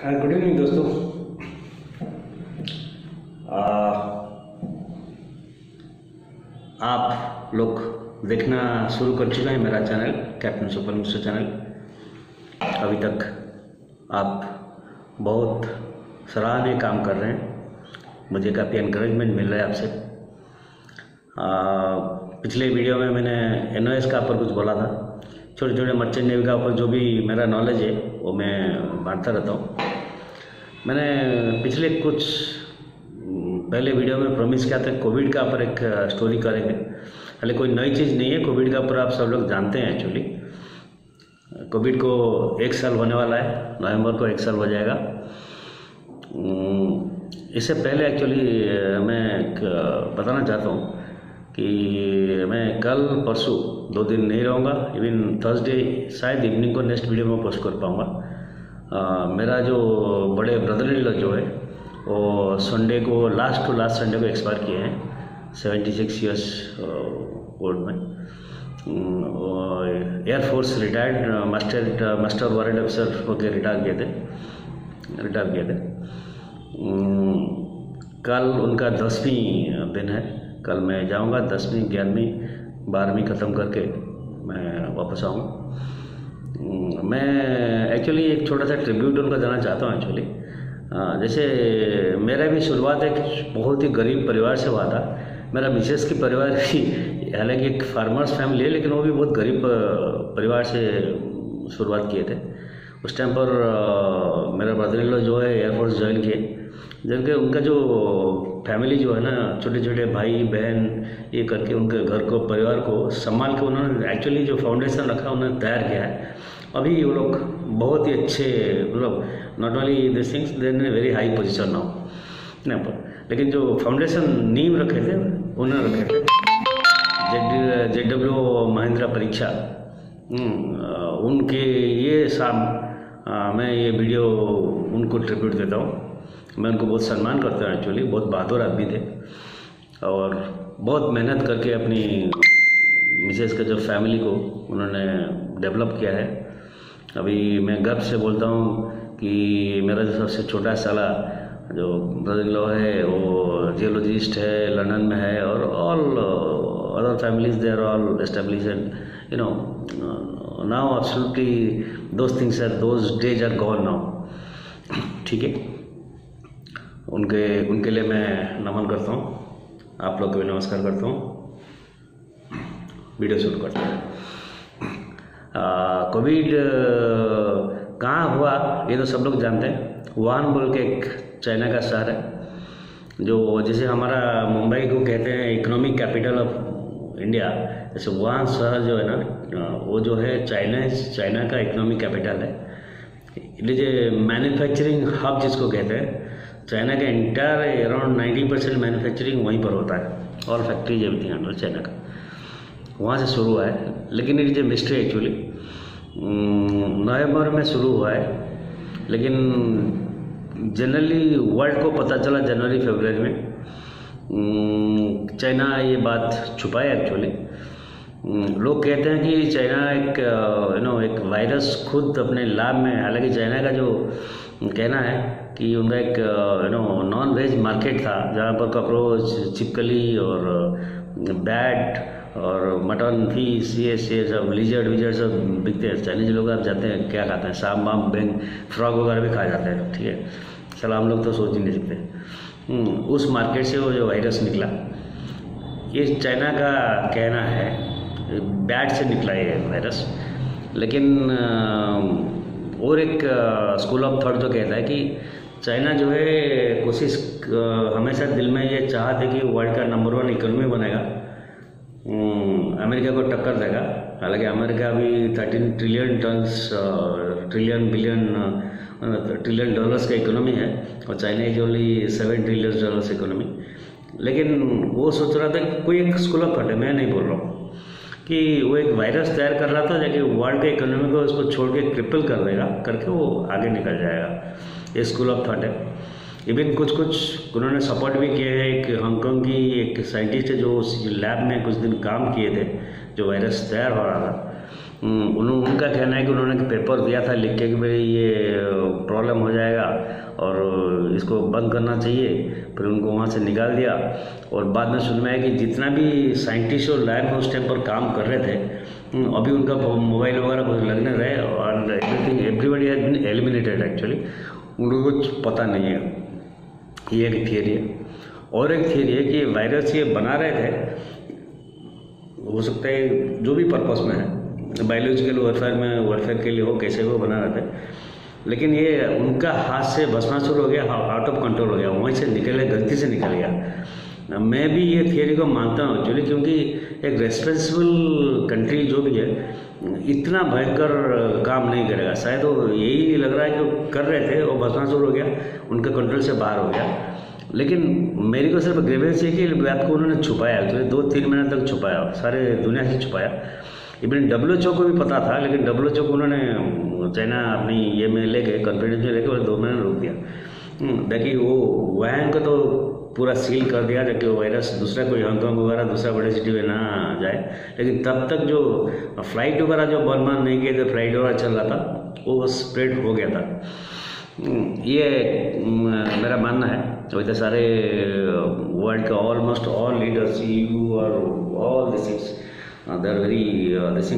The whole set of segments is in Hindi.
गुड इवनिंग दोस्तों. आ, आप लोग देखना शुरू कर चुके हैं मेरा channel captain super mister channel. अभी तक आप बहुत सराहनीय काम कर रहे हैं। मुझे काफ़ी इनक्रेजमेंट मिल रहा है आपसे। पिछले वीडियो में मैंने एन का ऊपर कुछ बोला था। छोटे छोटे मर्चेंट नेवी का ऊपर जो भी मेरा नॉलेज है वो मैं बांटता रहता हूँ। मैंने पिछले कुछ, पहले वीडियो में प्रॉमिस किया था कोविड का ऊपर एक स्टोरी करेंगे। हालाँकि कोई नई चीज़ नहीं है कोविड का ऊपर आप सब लोग जानते हैं एक्चुअली कोविड को एक साल होने वाला है, नवंबर को एक साल हो जाएगा। इससे पहले एक्चुअली मैं एक बताना चाहता हूँ कि मैं कल परसों दो दिन नहीं रहूँगा इवन थर्सडे शायद इवनिंग को नेक्स्ट वीडियो में पोस्ट कर पाऊँगा। मेरा जो बड़े ब्रदर इन जो है, वो संडे को लास्ट टू लास्ट संडे को एक्सपायर किए हैं सेवेंटी सिक्स ईयर्स ओल्ड में। Air force retired master master warrant officer होकर रिटायर किए थे रिटायर किए थे। कल उनका दसवीं दिन है, कल मैं जाऊँगा, दसवीं, ग्यारहवीं, बारहवीं ख़त्म करके मैं वापस आऊँ मैं एक्चुअली एक छोटा सा ट्रिब्यूट उनका देना चाहता हूँ एक्चुअली जैसे मेरा भी शुरुआत एक बहुत ही गरीब परिवार से हुआ था। मेरा मिसेस की परिवार भी हालाँकि एक फार्मर्स फैमिली है, लेकिन वो भी बहुत गरीब परिवार से शुरुआत किए थे। उस टाइम पर मेरा ब्रदर इन लॉ जो है एयरफोर्स ज्वाइन किए। जबकि उनका जो फैमिली जो है ना छोटे छोटे भाई, बहन, ये करके उनके घर को, परिवार को संभाल के उन्होंने एक्चुअली जो फाउंडेशन रखा, उन्होंने तैयार किया है। अभी वो लोग बहुत ही अच्छे मतलब not only this things then very high position now पर लेकिन जो फाउंडेशन नींव रखे थे, उन्होंने रखे थे। जेड जेड डब्ल्यू महिंद्रा परीक्षा। उनके ये शाम मैं ये वीडियो उनको ट्रिब्यूट देता हूँ। मैं उनको बहुत सम्मान करता हूँ एक्चुअली बहुत बहादुर आदमी थे। और बहुत मेहनत करके अपनी मिसेस के जो फैमिली को उन्होंने डेवलप किया है। अभी मैं गर्व से बोलता हूँ कि मेरा जो सबसे छोटा साला, जो ब्रदर लॉ है, वो जियोलॉजिस्ट है लंदन में है, और all other families they are all establish you know now absolutely those things are those days are gone now ठीक है? उनके उनके लिए मैं नमन करता हूँ। आप लोग को भी नमस्कार करता हूँ। वीडियो शुरू करते हैं। कोविड कहाँ हुआ, ये तो सब लोग जानते हैं। वुहान बोल के एक चाइना का शहर है, जो जैसे हमारा मुंबई को कहते हैं इकोनॉमिक कैपिटल ऑफ़ इंडिया जैसे वुहान शहर जो है ना वो जो है चाइना चाइना का इकोनॉमिक कैपिटल है। लीजिए मैन्युफैक्चरिंग हब जिसको कहते हैं चाइना का entire around ninety percent manufacturing वहीं पर होता है। All factories everything under China का। वहाँ से शुरू हुआ है। लेकिन it is a mystery actually नवंबर में शुरू हुआ है। लेकिन जनरली वर्ल्ड को पता चला जनवरी फरवरी में। चाइना ये बात छुपाए एक्चुअली लोग कहते हैं कि चाइना एक यू नो एक वायरस खुद अपने लाभ में, हालाँकि चाइना का जो कहना है कि उनका एक you know non veg market था, जहाँ पर कॉकरोच छिपकली और बैट और मटन फ़िश ये से सब लिजर्ड विजर्ड सब बिकते हैं। चाइनीज़ लोग आप जाते हैं, क्या खाते हैं? सांप वाम बेंग फ्रॉग वगैरह भी खा जाते हैं, ठीक है? चलो हम लोग तो सोच ही नहीं सकते। उस मार्केट से वो जो वायरस निकला। ये चाइना का कहना है बैट से निकला ये वायरस लेकिन और एक स्कूल ऑफ़ थॉट जो कहता है कि चाइना जो है, कोशिश हमेशा दिल में ये चाहत कि वर्ल्ड का नंबर वन इकोनॉमी बनेगा। अमेरिका को टक्कर देगा। हालाँकि अमेरिका अभी thirteen trillion tons trillion billion trillion dollars का इकोनॉमी है और China is only seven trillion dollars economy लेकिन वो सोच रहा था कि कोई एक स्कूल ऑफ़ थॉट है, मैं नहीं बोल रहा हूँ कि वो एक वायरस तैयार कर रहा था जाके वर्ल्ड के इकोनॉमी को उसको छोड़ के ट्रिपल कर देगा, करके वो आगे निकल जाएगा। ये स्कूल ऑफ़ थॉट है। इवन कुछ कुछ उन्होंने सपोर्ट भी किए हैं। एक हांगकॉन्ग की एक साइंटिस्ट है जो उस लैब में कुछ दिन काम किए थे, जो वायरस तैयार हो रहा था। उन्होंने उनका कहना है कि उन्होंने पेपर दिया था लिख के कि भाई ये प्रॉब्लम हो जाएगा और इसको बंद करना चाहिए। फिर उनको वहाँ से निकाल दिया। और बाद में सुन में आया कि जितना भी साइंटिस्ट और लैब उस टाइम पर काम कर रहे थे। अभी उनका मोबाइल वगैरह कुछ लगने रहे और everything everybody has been eliminated actually उन लोगों को पता नहीं है। ये एक थियरी है। और एक थियरी है कि वायरस ये बना रहे थे, हो सकता है जो भी पर्पस में है बायोलॉजिकल वॉरफेयर में वॉरफेयर के लिए हो, कैसे वो बना रहे थे। लेकिन ये उनका हाथ से बसना शुरू हो गया आउट ऑफ़ कंट्रोल हो गया, वहीं से निकल गया, गलती से निकल गया। मैं भी ये थियरी को मानता हूँ एक्चुअली क्योंकि एक रेस्पॉन्सिबल कंट्री जो भी है इतना भयंकर काम नहीं करेगा। शायद वो यही लग रहा है कि कर रहे थे वो शुरू हो गया उनके कंट्रोल से बाहर हो गया। लेकिन मेरी को सिर्फ़ ग्रेवेंस है कि बात को उन्होंने छुपाया तो दो तीन महीने तक छुपाया सारे दुनिया से छुपाया। इवन डब्ल्यू एच को भी पता था लेकिन डब्ल्यू एच को उन्होंने चाइना अपनी ये में लेके कॉन्फिडेंस में लेके दो महीने रोक दिया। हम्म, बाकी वो वैन का तो पूरा सील कर दिया जबकि वो वायरस दूसरा कोई हांगकॉन्ग वगैरह दूसरा बड़े सिटी में ना जाए। लेकिन तब तक जो फ़्लाइट वगैरह जो बंद नहीं किए थे फ़्लाइट वगैरह चल रहा था वो स्प्रेड हो गया था। हम्म, ये हम्म, मेरा मानना है। तो सारे वर्ल्ड के ऑलमोस्ट ऑल लीडर्स यू और all this things they are very this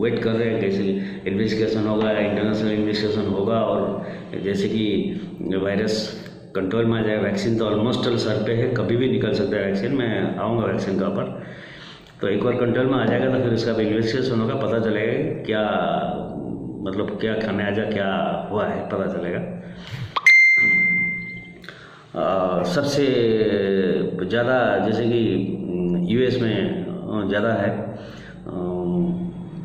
wait कर रहे हैं। कैसे इन्वेस्टिगेशन होगा इंटरनेशनल इन्वेस्टिगेशन होगा और जैसे कि वायरस कंट्रोल में आ जाएगा वैक्सीन तो ऑलमोस्ट सर पे है, कभी भी निकल सकता है वैक्सीन मैं आऊँगा वैक्सीन का ऊपर। तो एक बार कंट्रोल में आ जाएगा तो फिर इसका इन्वेस्टिगेशन होगा, पता चलेगा क्या मतलब क्या खामियाजा क्या हुआ है, पता चलेगा। सबसे ज़्यादा, जैसे कि यूएस में ज़्यादा है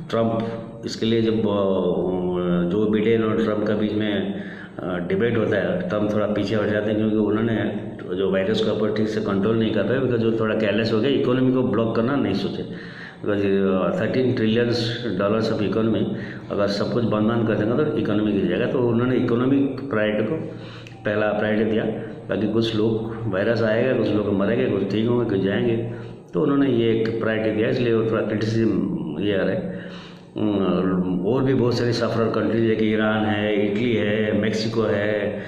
ट्रंप इसके लिए जब जो बिडेन और ट्रंप का बीच में डिबेट होता है तब थोड़ा पीछे हट जाते हैं क्योंकि उन्होंने जो वायरस का ऊपर ठीक से कंट्रोल नहीं कर रहे बिकॉज़ जो थोड़ा केयरलेस हो गया इकोनॉमी को ब्लॉक करना नहीं सोचे। Because thirteen trillions dollars of economy अगर सब कुछ बंद बंद कर देंगे तो इकोनॉमी गिर जाएगा। तो उन्होंने इकोनॉमिक प्रायोरिटी को पहला प्रायोरिटी दिया। बाकी कुछ लोग वायरस आएगा, कुछ लोग मरेंगे, कुछ ठीक होंगे, कुछ जाएँगे। तो उन्होंने ये एक प्रायोरिटी दिया, इसलिए वो थोड़ा क्रिटिसिज्म ये आ रहा है। और भी बहुत सारी सफ़र कंट्रीज़ है कि ईरान है, इटली है, मेक्सिको है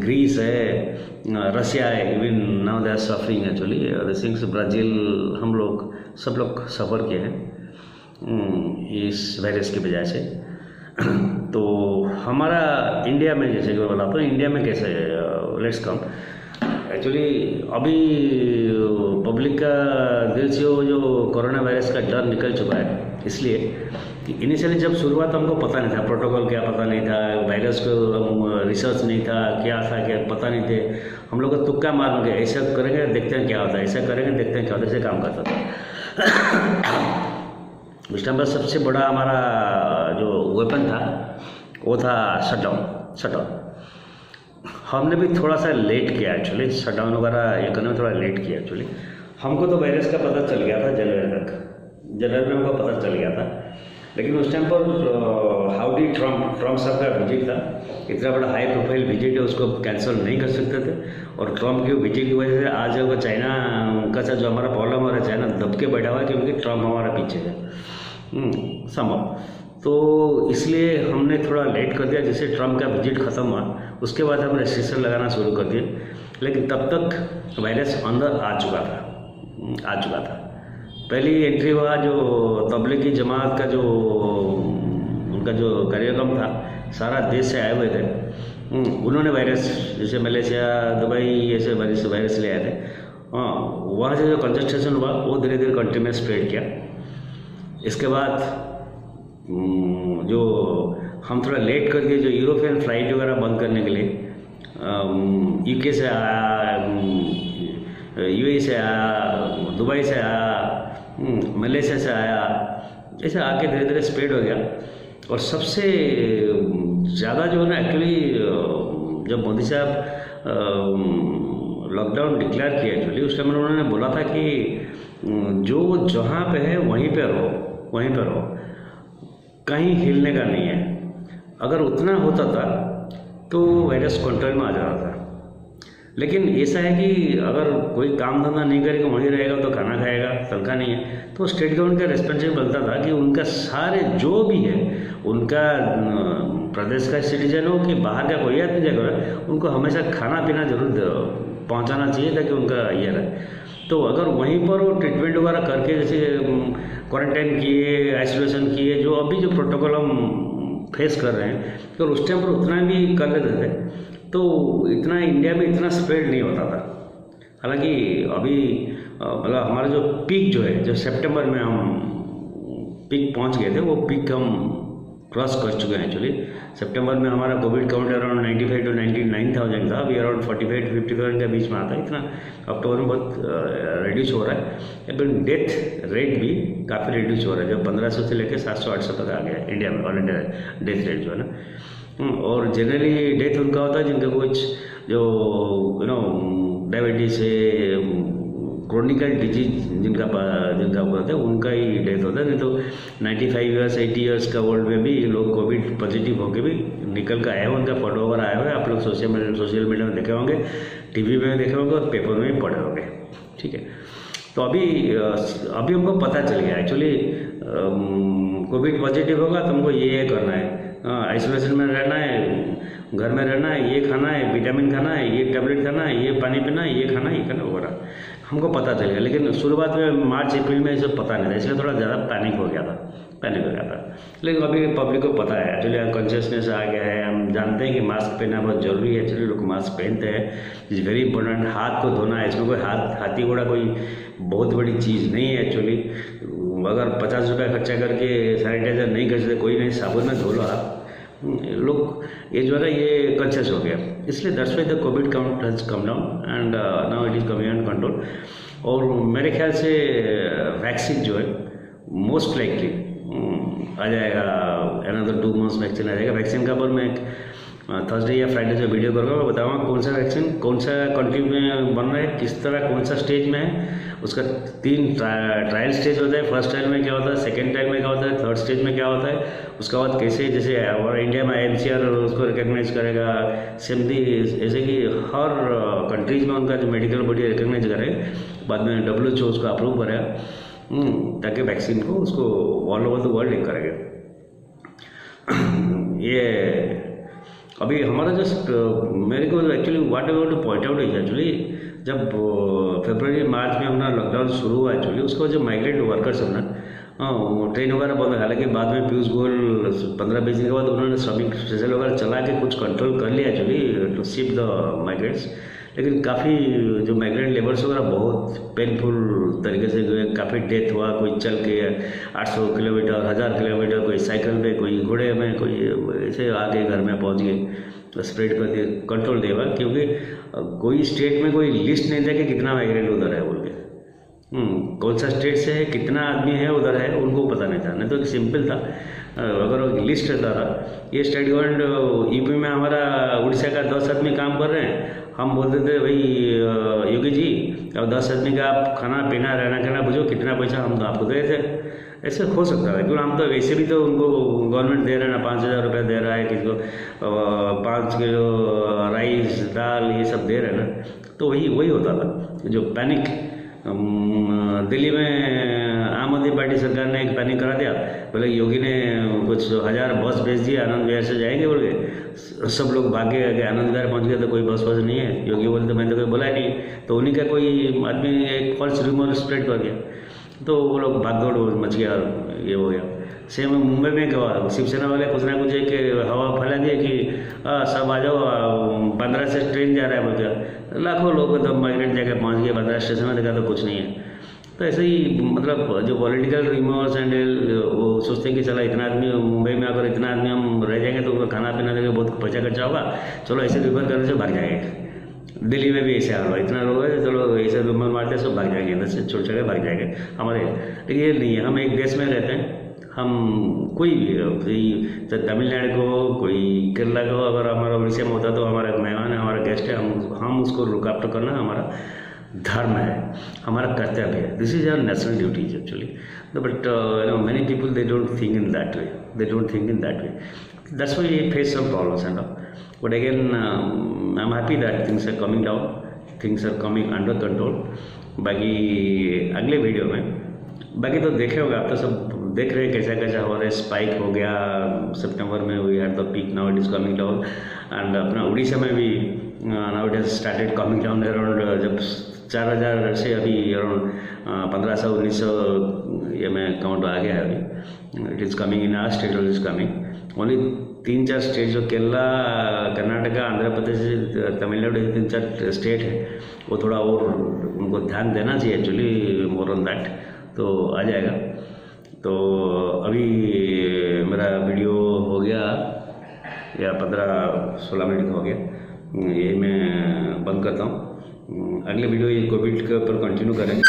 ग्रीस है, रसिया है even now they are suffering actually things Brazil, हम लोग, सब लोग सफ़र किए हैं इस वायरस की वजह से। तो हमारा इंडिया में, जैसे कि मैं बताता हूँ इंडिया में कैसे लेट्स कम एक्चुअली अभी पब्लिक का दिल से वो जो कोरोना वायरस का डर निकल चुका है इसलिए कि इनिशियली जब शुरुआत हमको पता नहीं था प्रोटोकॉल क्या पता नहीं था वायरस को रिसर्च नहीं था, क्या था, क्या पता नहीं थे, हम लोग को तुक्का मार गए ऐसा करेंगे, देखते हैं क्या होता है, ऐसा करेंगे, देखते हैं क्या होता है, ऐसे काम करता था। उस टाइम पर सबसे बड़ा हमारा, जो वेपन था, वो था शटडाउन शटडाउन हमने भी थोड़ा सा लेट किया एक्चुअली शटडाउन वगैरह ये करने में थोड़ा लेट किया एक्चुअली हमको तो वायरस का पता चल गया था जनवरी तक। जनवरी में हमको पता चल गया था। लेकिन उस टाइम पर हाउडी ट्रंप ट्रंप साहब का विज़िट था? इतना बड़ा हाई प्रोफ़ाइल विज़िट है उसको कैंसिल नहीं कर सकते थे। और ट्रंप के विज़िट की वजह से आज वो चाइना का जो हमारा प्रॉब्लम हो रहा है चाइना दब के बैठा हुआ है क्योंकि ट्रंप हमारा पीछे है। हम्म, संभव। तो इसलिए हमने थोड़ा लेट कर दिया जैसे ट्रंप का विज़िट ख़त्म हुआ। उसके बाद हम रेस्ट्रिक्शन लगाना शुरू कर दिए। लेकिन तब तक वायरस अंदर आ चुका था। आ चुका था। पहली एंट्री हुआ जो तबलीगी जमात का जो उनका जो कार्यक्रम था सारा देश से आए हुए थे। हम्म, उन्होंने वायरस जैसे मलेशिया दुबई ऐसे वायरस वायरस ले आए थे। हाँ वहाँ से जो कंसंट्रेशन हुआ वो धीरे धीरे कंट्री में स्प्रेड किया। इसके बाद हम्म, जो हम थोड़ा लेट कर दिए जो यूरोपियन फ़्लाइट वगैरह बंद करने के लिए यूके से आया यूएई से आया दुबई से आया मलेशिया से आया। ऐसे आके धीरे धीरे स्प्रेड हो गया। और सबसे ज़्यादा जो है ना एक्चुअली जब मोदी साहब लॉकडाउन डिक्लेयर किया एक्चुअली उस टाइम उन्होंने बोला था कि जो जहाँ पे है, वहीं पे रहो, वहीं पे रहो। कहीं हिलने का नहीं है। अगर उतना होता था तो वायरस कंट्रोल में आ जाता था। लेकिन ऐसा है कि अगर कोई काम धंधा नहीं करेगा, वहीं रहेगा तो खाना खाएगा तनख्वाह नहीं है। तो स्टेट गवर्नमेंट का रिस्पॉन्सिबल बनता था कि उनका सारे जो भी है, उनका प्रदेश का सिटीजन हो कि बाहर का कोई आदमी जगह उनको हमेशा खाना पीना ज़रूर पहुंचाना चाहिए ताकि उनका ये रहे। तो अगर वहीं पर वो ट्रीटमेंट वगैरह करके जैसे क्वारंटाइन किए आइसोलेशन किए, जो अभी जो प्रोटोकॉल हम फेस कर रहे हैं तो उस टाइम पर उतना भी कर लेते थे। तो इतना इंडिया में इतना स्प्रेड नहीं होता था। हालाँकि अभी मतलब हमारा जो पीक जो है जो सितंबर में हम पीक पहुँच गए थे, वो पीक हम क्रॉस कर चुके हैं एक्चुअली सितंबर में हमारा covid count around ninety five to ninety nine thousand था। अभी around forty five to fifty thousand के बीच में आता है। इतना अक्टूबर में बहुत रिड्यूस हो रहा है। लेकिन डेथ रेट भी काफ़ी रिड्यूस हो रहा है। जो पंद्रह सौ से लेकर सात सौ तक आ गया इंडिया में ऑल इंडिया डेथ रेट जो है ना। और जनरली डेथ उनका होता है जिनका कुछ जो यू नो डायबिटीज़ है क्रोनिकल डिज़ीज़ जिनका जिनका होता है, उनका ही डेथ होता है। नहीं तो 95 फाइव ईयर्स एटी ईयर्स का वर्ल्ड में भी लोग कोविड पॉजिटिव होकर भी निकल कर आए हैं उनका फ़ोटो वगैरह आए है आप लोग सोशल मीडिया सोशल मीडिया में देखे होंगे टीवी में देखे होंगे और पेपर में भी पढ़े होंगे। ठीक है? तो अभी अभी हमको पता चल गया। एक्चुअली कोविड पॉजिटिव होगा तो हमको ये ये करना है। आइसोलेशन में रहना है, घर में रहना है, ये खाना है विटामिन खाना है, ये टैबलेट खाना है, ये पानी पीना है, ये खाना है, ये खाना वगैरह हमको पता चल गया, लेकिन शुरुआत में मार्च, अप्रैल में ये पता नहीं था, इसलिए थोड़ा ज़्यादा पैनिक हो गया था पैनिक हो गया था। लेकिन अभी पब्लिक को पता है एक्चुअली कॉन्शियसनेस आ गया है, हम जानते हैं कि मास्क पहनना बहुत ज़रूरी है एक्चुअली लोग मास्क पहनते हैं। इज़ वेरी इंपॉर्टेंट हाथ को धोना है इसमें कोई हाथ, हाथी घोड़ा कोई बहुत बड़ी चीज़ नहीं है एक्चुअली अगर पचास रुपया खर्चा करके सैनिटाइजर नहीं सकते कोई नहीं साबुन में धो लो आप लोग ये जो है ना ये कंशियस हो गया। इसलिए that's why the covid count has come down and now it is coming under control और मेरे ख्याल से वैक्सीन uh, जो है मोस्ट लाइकली um, आ जाएगा अनदर टू मंथ्स वैक्सीन आ जाएगा। वैक्सीन का पर मैं थर्सडे या फ्राइडे जो वीडियो करूँगा मैं बताऊँगा कौन सा वैक्सीन कौन सा कंट्री में बन रहा है किस तरह कौन सा स्टेज में है उसका तीन ट्रायल स्टेज होता है फ़र्स्ट ट्रायल में क्या होता है सेकेंड ट्रायल में क्या होता है थर्ड स्टेज में क्या होता है उसके बाद कैसे जैसे और इंडिया में एन उसको रिकग्नाइज करेगा सिम्पली ऐसे कि हर कंट्रीज़ में उनका जो मेडिकल बॉडी रिकग्नाइज करे बाद में डब्ल्यू उसको अप्रूव करेगा हम्म, ताकि वैक्सीन को उसको ऑल ओवर द वर्ल्ड करेगा ये अभी हमारा जस्ट, मेरे को actually what ever to point out is actually जब फेबररी मार्च में अपना लॉकडाउन शुरू हुआ एक्चुअली उसको जो माइग्रेंट वर्कर्स है ना ट्रेन वगैरह बंद, हालाँकि बाद में पीयूष गोयल पंद्रह बीस दिन के बाद उन्होंने श्रमिक स्पेशल वगैरह चला के कुछ कंट्रोल कर लिया actually to ship the migrants लेकिन काफ़ी जो माइग्रेंट लेबर्स वगैरह बहुत पेनफुल तरीके से है काफ़ी डेथ हुआ कोई चल के 800 किलोमीटर हज़ार किलोमीटर कोई साइकिल पे कोई घोड़े में कोई ऐसे आके घर में पहुँच गए स्प्रेड कर दिए कंट्रोल देगा क्योंकि कोई स्टेट में कोई लिस्ट नहीं था कि कितना माइग्रेंट उधर है बोल के। हम्म, कौन सा स्टेट से है कितना आदमी है उधर है उनको पता नहीं था। नहीं तो सिंपल था। अगर वो लिस्ट रहता था ये स्टेट गवर्नमेंट यूपी में हमारा उड़ीसा का दस आदमी काम कर रहे हैं हम बोलते थे भाई योगी जी, अब दस आदमी का आप खाना, पीना, रहना कहना बुझो, कितना पैसा हम तो आपको दे थे ऐसे हो सकता है। क्योंकि हम तो वैसे भी तो उनको गवर्नमेंट दे रहे ना, पाँच हज़ार रुपया दे रहा है किसी को पाँच किलो राइस दाल, ये सब दे रहे ना तो वही वही होता था, जो पैनिक दिल्ली में आम आदमी पार्टी सरकार ने एक पैनिक करा दिया। बोले योगी ने कुछ हज़ार बस भेज दिया आनंद विहार से जाएँगे बोल के। सब लोग भागे गए आनंद विहार पहुँच गए तो कोई बस बस नहीं है। योगी बोले तो मैंने तो कोई बोला नहीं। तो उन्हीं का कोई आदमी एक फॉल्स रूमर स्प्रेड कर गया तो वो लोग भाग भागदौड़ मच गया ये हो गया। सेम मुंबई में क्या शिवसेना वाले कुछ ना कुछ एक हवा फैला दिए कि आ, सब आ जाओ पंद्रह से ट्रेन जा रहा है बोलते लाखों लोग तो माइग्रेंट जाकर पहुँच गए पंद्रह स्टेशन में देखा तो कुछ नहीं है। तो ऐसे ही मतलब जो पॉलिटिकल रिमोर्स एंड वो सोचते हैं कि चला इतना आदमी मुंबई में अगर इतना आदमी हम रह जाएँगे तो उनका खाना पीना देंगे बहुत पैसा खर्चा होगा। चलो ऐसे रिफर करने से भाग जाएँगे। दिल्ली में भी ऐसे हाल हुआ इतना लोग है चलो ऐसे रुमाल मारते सब भाग जाएँगे इधर से छोटे छोटे भाग जाएँगे। हमारे ये नहीं है हम एक देश में रहते हैं। हम कोई भी कोई तमिलनाडु को कोई केरला को अगर हमारा उड़ीसा में होता तो हमारा मेहमान है हमारा गेस्ट है हम हम उसको रुकावट करना हमारा धर्म है हमारा कर्तव्य है। This is our national duties actually but you know many people they don't think in that way they don't think in that way thus that's why face some problems and But again, um, I'm happy that things are coming down, things are coming under control. बाकी अगले वीडियो में बाकी तो देखे होगा आप तो सब देख रहे हैं कैसा कैसा हो रहा है। स्पाइक हो गया सितंबर में we had the peak now it is coming down and अपना उड़ीसा में भी now it has started coming down around जब चार हज़ार से अभी अराउंड पंद्रह सौ, उन्नीस सौ, ये में काउंट आ गया है अभी। It is coming in our state is coming only तीन चार स्टेट जो केरला, कर्नाटका, आंध्र प्रदेश, तमिलनाडु तीन चार स्टेट है, वो थोड़ा और उनको ध्यान देना चाहिए एक्चुअली मोर ऑन दैट तो आ जाएगा। तो अभी मेरा वीडियो हो गया, या पंद्रह सोलह मिनट हो गया। ये मैं बंद करता हूँ। अगले वीडियो ये कोविड के ऊपर कंटिन्यू करेंगे।